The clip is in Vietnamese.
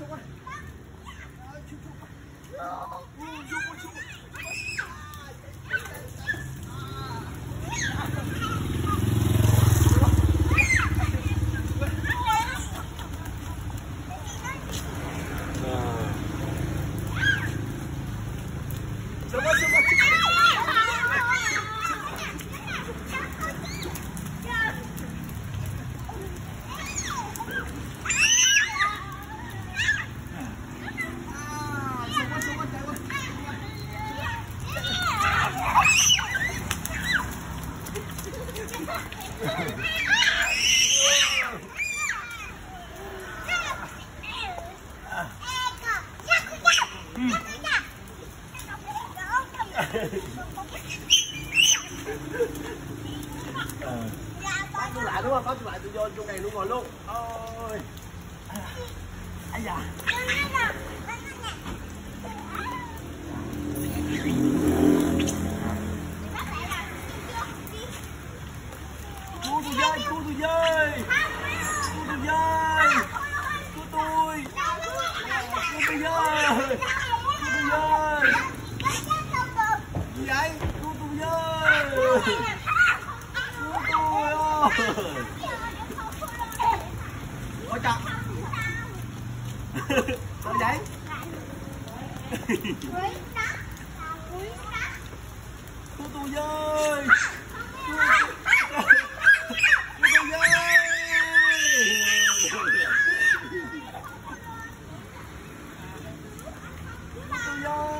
走快！啊，去救快！啊，救我！救我！Lại đúng không? Có tôi lại tôi vô chỗ này luôn rồi luôn. Ôi. Ây da. Cứu tôi với. Cứu tôi với. Cứu tôi. Cứu tôi với. Cứu tôi với. Gì vậy? Cứu tôi với. Cứu tôi ơi. Ôi trời. Sao vậy? Cứu tôi với. Yeah.